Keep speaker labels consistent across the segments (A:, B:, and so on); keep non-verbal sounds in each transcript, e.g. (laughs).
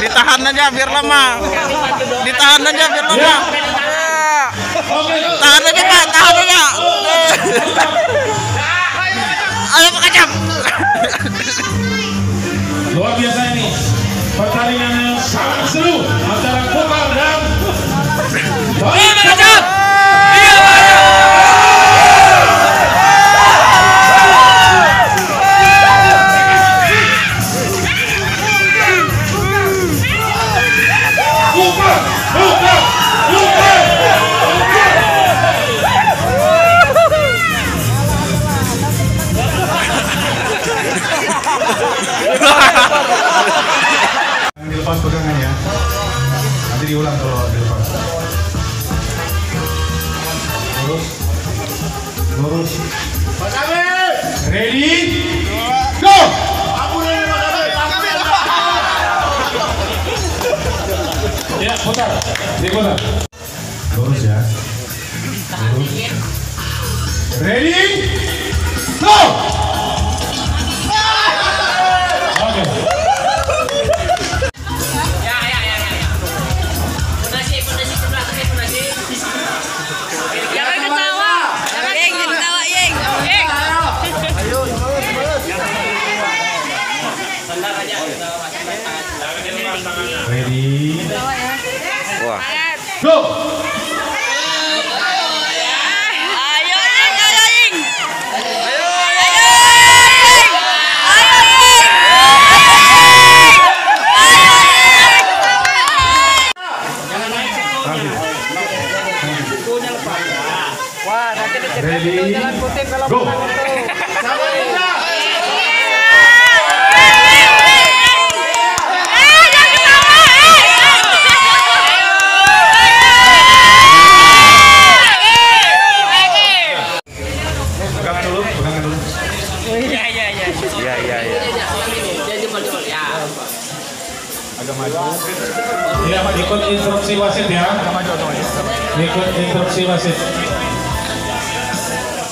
A: Ditahan aja biar lama. Ditahan aja biar lama. Tahan aja Pak, tahan aja. Ayo Pak Kacam.
B: Luar biasa ini pertandingan yang sangat seru antara Kopar dan
A: Pak Kacam.
C: Dilepas pegangan ya. Nanti diulang kalau dilepas. Lurus. Lurus. Ready?
B: Ya, putar. Diputar.
C: Lurus ya. Lurus. Ready? Go!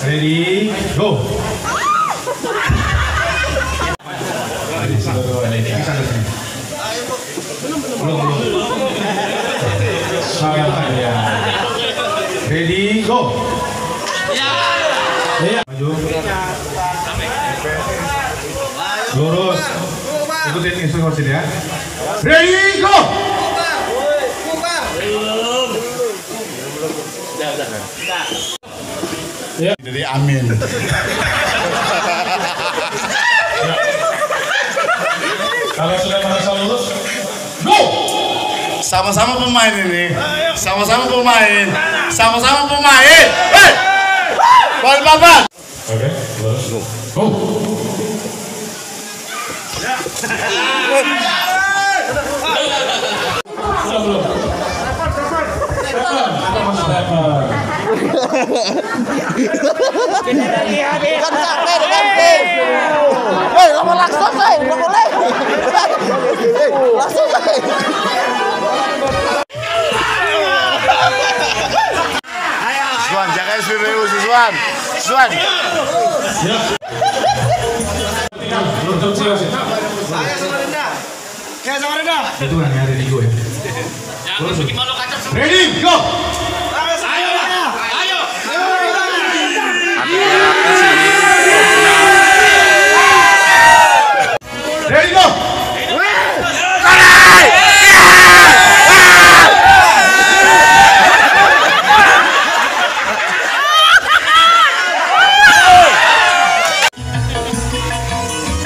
C: Ready? Go! Ready. Belum, belum. Ya. Go!
B: Iya.
C: Maju. Lurus. Ikutin instruksi ya. Ready? Go! Jadi amin.
B: Kalau sudah merasa lulus,
C: Go! Sama-sama pemain ini. Sama-sama pemain. Sama-sama pemain. Hei! Bal papan.
B: Oke, lulus. Go. Belum, belum. Stefan, kita masuk Stefan.
A: Woi, lama langsung say, nggak boleh. Langsung say.
C: Swan, jaga SPBU, Swan. Swan.
B: Ya. Tinggal, instruksi wasit.
C: Itu kan yang ada di gue. Ready, go! Ready, go!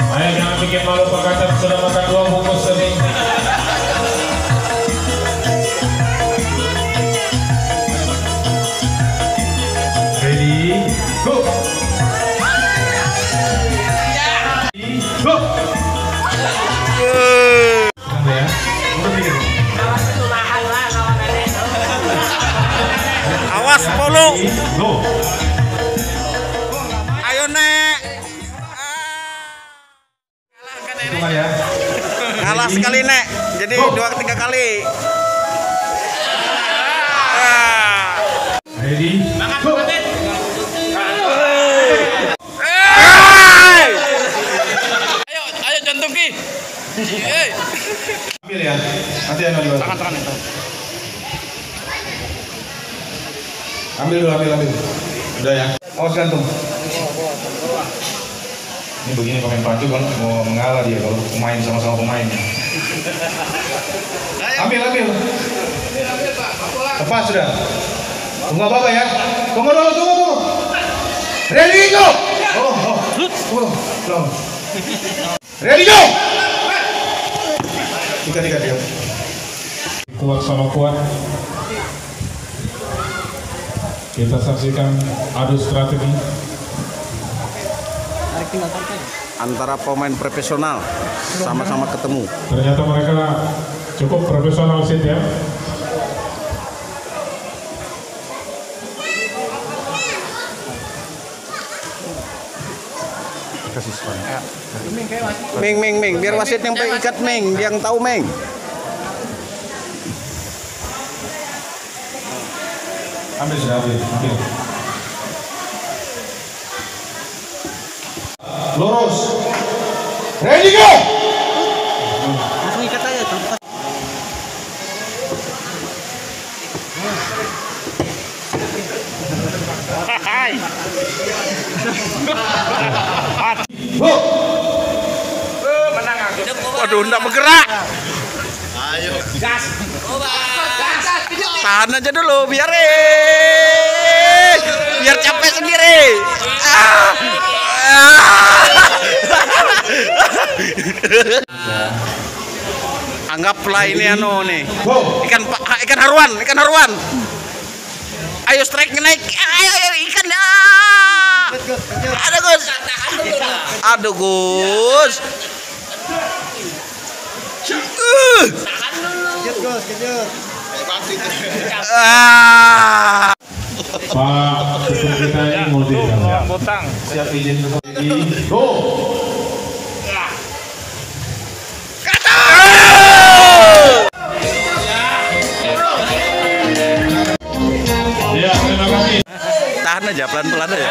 B: Ayo jangan bikin malu Pak Kacap sudah makan dua
A: tiga kali. Ah.
C: Ready, go!
D: Ayo, ayo.
C: Ambil ya. Nanti yang dua. Tangan tangan Ambil dulu, ambil, ambil. Udah ya. Awas gantung. Ini begini pemain pacu kan mau mengalah dia kalau pemain sama-sama pemain. Ambil, ambil. Lepas sudah. Tunggu apa apa ya? Tunggu dulu, tunggu dulu. Ready go. Oh, oh. Tunggu, tunggu. Ready go. Tiga, tiga, tiga.
B: kuat sama kuat kita saksikan adu strategi
A: Antara pemain profesional sama-sama ketemu.
B: ternyata mereka cukup profesional sih ya
A: Kasih Ming, Ming, Ming, biar wasit yang ikat Ming, dia yang tahu Ming.
C: Ambil sudah, ambil, ambil. Lurus. Ready go.
A: Langsung ikat aja tuh.
C: Go.
A: Waduh, enggak bergerak. Tahan aja dulu, biar eh, biar capek sendiri. Ah. Ah. Anggaplah ini anu nih. Ikan pa- ikan haruan, ikan haruan. Ayo strike naik. Ayo, ayo ikan. Ah. Aduh Gus. Aduh Gus. Uh. Ah.
B: Pak kita ini ngode ya.
C: Siap izin go.
A: Tahan aja pelan-pelan aja.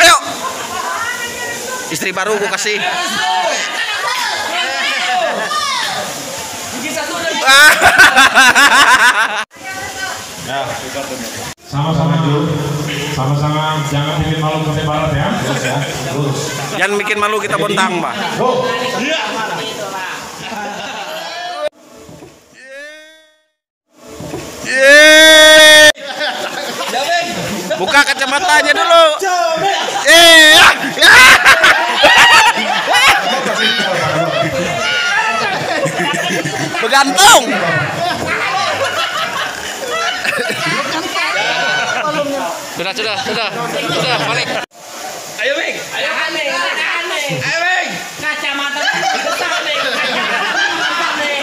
A: Ayo. Istri baru gue kasih.
C: Ya.
B: sama-sama sama-sama jangan bikin malu Kota Barat ya
C: ya.
A: Jangan bikin malu kita bontang.
C: Go.
A: Yeay. Buka kacamatanya dulu. Eh. Begantung. Sudah, sudah, sudah. Sudah, balik.
D: Ayo, Bing. Ayo, aneh. Aneh. Ayo, Bing. Kacamata besar, Bing. Kacamata besar, Bing.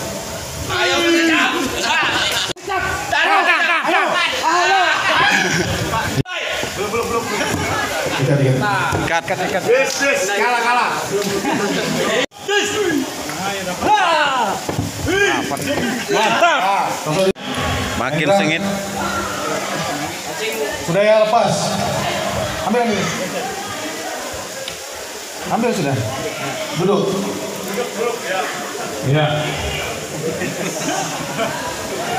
A: Cut, cut. Makin sengit.
C: Sudah ya lepas. Ambil ambil. Ambil sudah. Duduk.
B: ya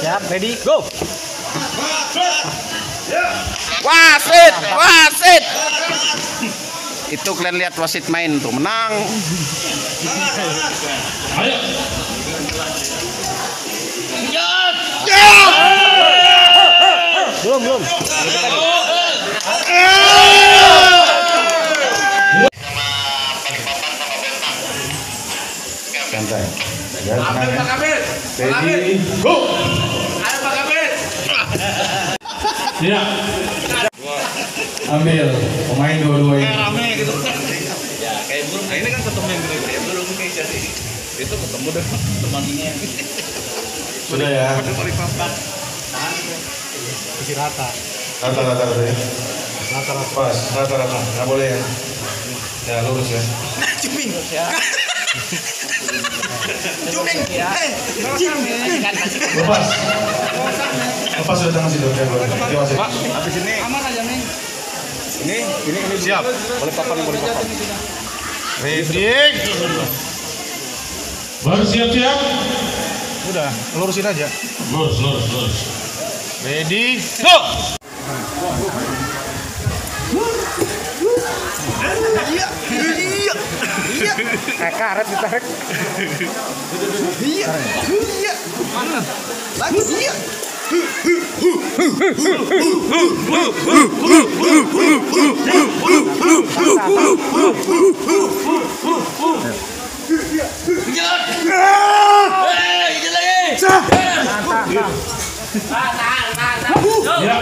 C: Siap, ready, go.
A: Wasit, wasit. Itu kalian lihat wasit main tuh menang.
B: Ayo.
C: Santai. Ya, tenang ya.
D: Kabir.
C: Ready, go.
D: Ayo Pak Kabir.
B: Ya.
C: Ambil pemain dua-dua ini.
E: kayak burung nah ini kan ketemu yang gede ya burung kayak jadi itu ketemu dengan temannya
C: Sudah ya.
E: paling papat
C: Rata-rata rata ya. Rata-rata. Pas, rata-rata. Nggak boleh ya. Ya lurus ya. Lepas. Lepas sudah tangan situ. Ya, boleh. Ya, wasit.
E: habis ini ini ini ini siap boleh papan boleh papan
C: Ready.
B: Baru siap-siap.
C: Udah, lurusin aja.
B: Lurus, lurus, lurus.
C: Ready, go.
A: Karet ditarik.
B: Ya.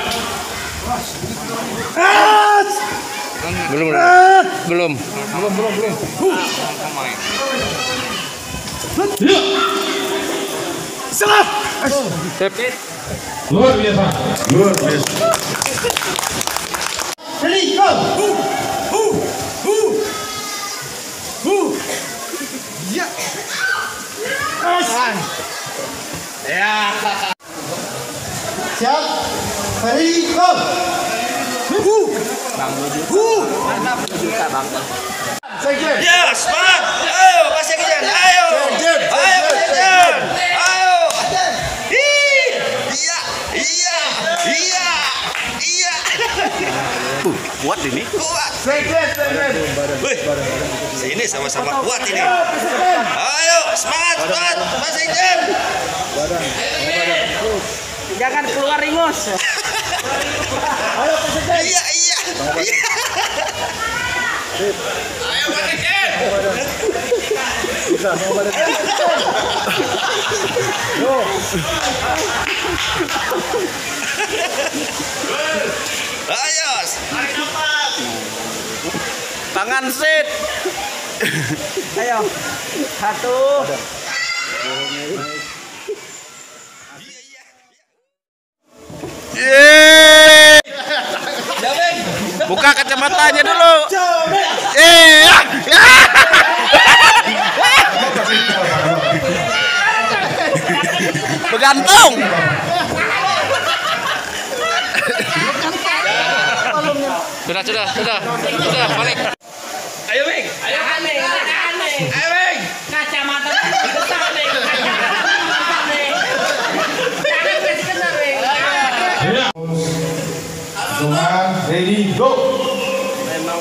A: Belum, belum.
B: Ya. Luar biasa.
C: Luar biasa.
E: Ya semangat ayo kasih kejar ayo. Ayo kejar ayo. Ih, iya iya iya iya. (laughs)
A: Kuat ini.
E: kuat. Wih, sini sama-sama kuat ini. Ayo semangat semangat Mas Ikjen
D: Jangan keluar ringos. (laughs)
E: iya iya iya (laughs) ayo Mas Ikjen ayo
A: Tangan sit.
D: Ayo. Satu.
A: Buka kacamatanya dulu. Eh. Begantung. Sudah, sudah, sudah, sudah, balik.
E: ayo Ming
D: Ayo aneh, aneh.
E: ayo Ming
D: Kacamata besar nih. Kacamata besar nih. Jangan kasih kena nih.
B: Ya.
C: Semua ready, go.
D: Memang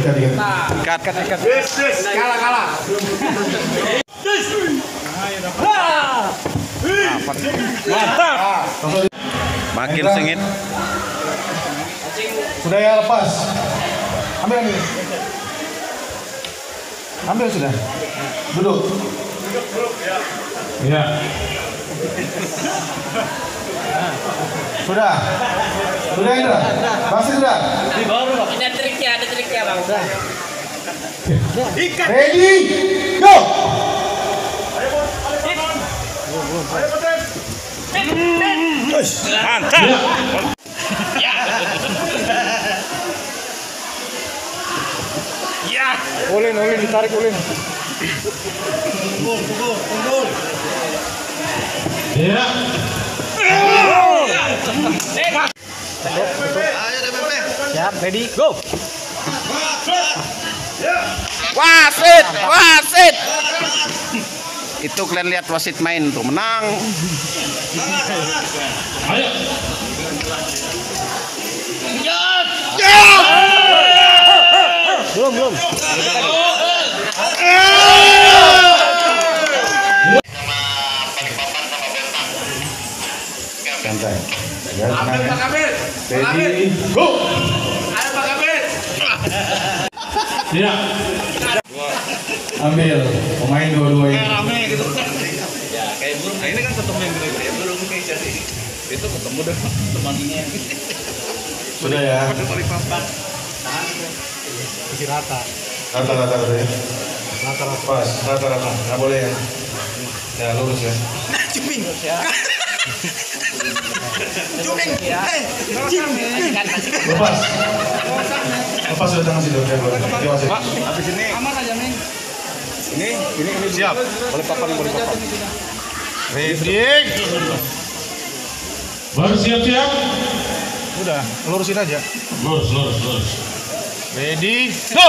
C: Tiga, tiga.
A: Cut, cut, cut. Makin sengit.
C: Sudah ya lepas. Ambil, ambil. Ambil sudah. Duduk.
B: Ya.
C: Sudah. Sudah Indra. Masih sudah.
D: Ada triknya, ada triknya bang.
C: Ready, go.
B: Mantap.
C: Ulin, ulin, ditarik ulin.
B: Ya.
F: Wasit, wasit. Itu kalian lihat wasit main tuh menang.
B: Ayo.
C: Santai. Ya, tenang. Ready, go.
B: Ya.
C: Ambil pemain dua-dua ini.
A: Kayak burung. Nah, ini kan ketemu yang gede-gede. Burung kayak jadi. Itu ketemu dengan temannya.
C: Sudah ya.
D: rata
C: Rata-rata rata ya.
D: rata-rata
C: Pas, rata-rata. Nggak boleh ya. Ya, lurus ya. (laughs) (laughs) Lepas. Lepas sudah tangan situ. Ya, boleh. Terima kasih.
A: Habis ini. Aman aja, Neng. Ini, ini, ini siap. Boleh papan, boleh papan.
B: Baru siap-siap.
D: udah lurusin aja
B: Lurus, lurus, lurus.
D: ready go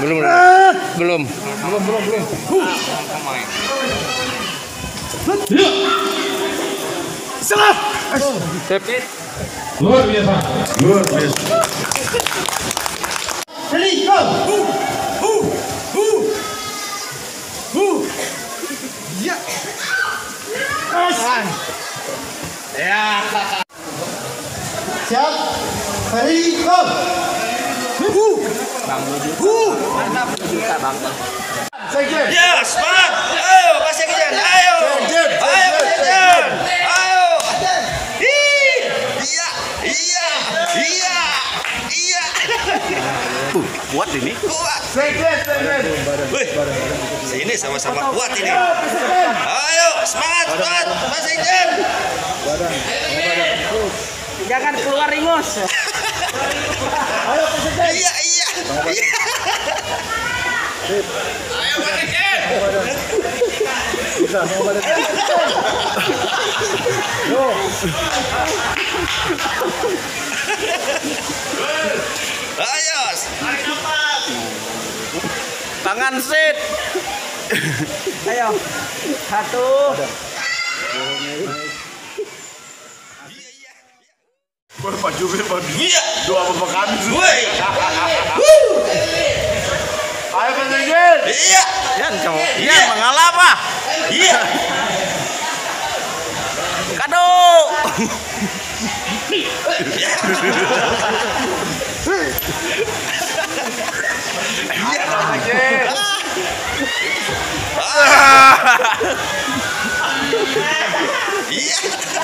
F: Belum, belum.
B: Ya. Luar biasa.
C: Luar biasa.
D: siap ready go
A: Ya, semangat. Ayo, pasti kejar. Ayo. Ayo, kejar. Ayo. Ih, Iya, iya, iya, iya.
F: Kuat ini.
A: Kuat. Wih, sini sama-sama kuat ini. Ayo, semangat, semangat. Masih kejar.
G: Jangan keluar ringus.
A: Iya, iya. iya. Ayo.
F: Tangan sit.
G: Ayo. Satu.
A: Iya. Dua pekan. Woi.
C: Ayo.
A: Iya.
F: Yan, kamu. Yan, mengalah apa?
A: Iya.
F: Kado.
A: Iya. Iya. Iya.